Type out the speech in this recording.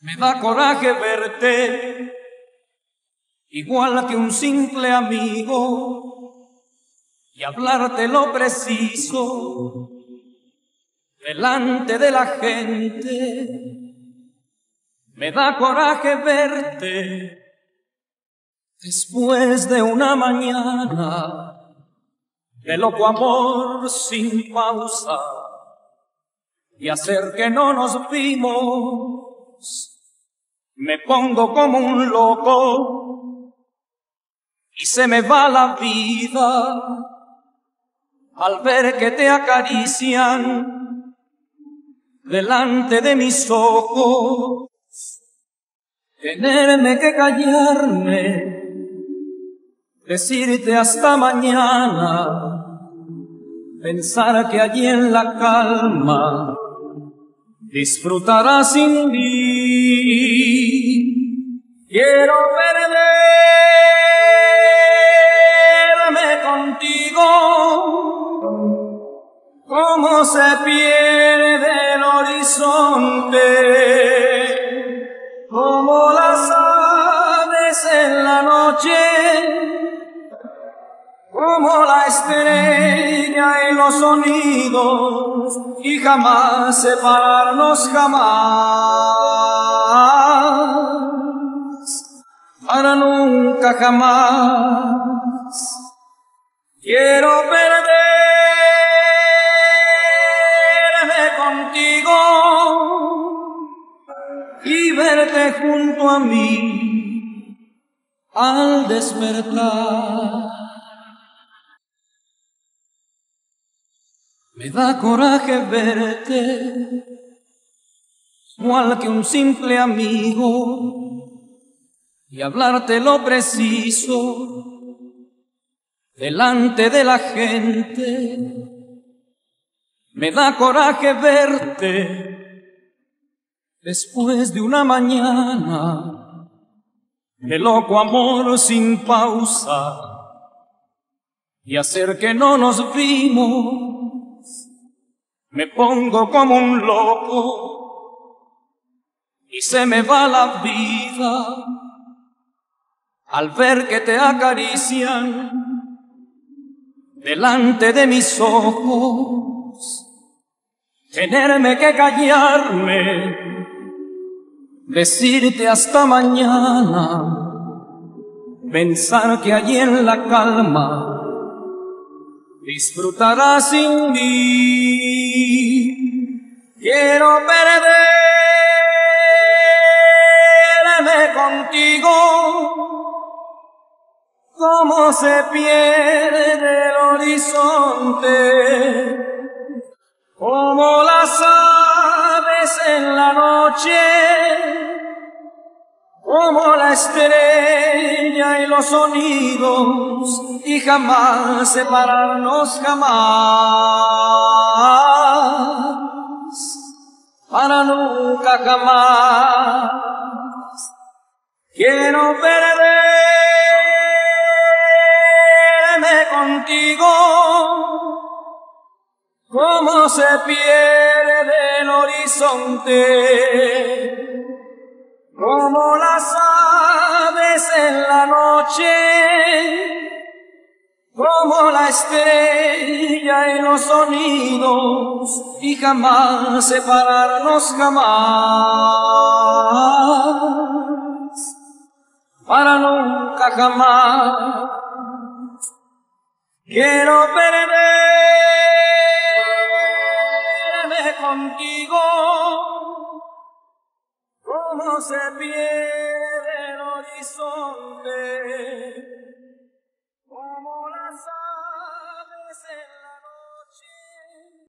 Me da coraje verte. Igual que un simple amigo. Y hablarte lo preciso. Delante de la gente. Me da coraje verte. Después de una mañana. De loco amor sin pausa. Y hacer que no nos vimos. Me pongo como un loco y se me va la vida al ver que te acarician delante de mis ojos. Tenerme que callarme, decirte hasta mañana, pensar que allí en la calma disfrutarás sin mí. Quiero perderme contigo, como se pierde el horizonte, como las aves en la noche, como la estrella y los sonidos, y jamás separarnos jamás, para nunca jamás. Quiero perderme contigo y verte junto a mí al despertar. Me da coraje verte, igual que un simple amigo, y hablarte lo preciso delante de la gente. Me da coraje verte después de una mañana de loco amor sin pausa y hacer que no nos vimos me pongo como un loco y se me va la vida al ver que te acarician delante de mis ojos, tenerme que callarme, decirte hasta mañana, pensar que allí en la calma disfrutarás sin mí. Quiero perderme contigo, como se pierde el horizonte, como las aves en la noche, como la estrella y los sonidos, y jamás separarnos jamás. Para nunca jamás. Quiero perderme contigo, como se pierde el horizonte, como las aves en la noche, como la estrella y los sonidos, y jamás separarnos jamás, para nunca jamás. Quiero perderme contigo, como se pierde el horizonte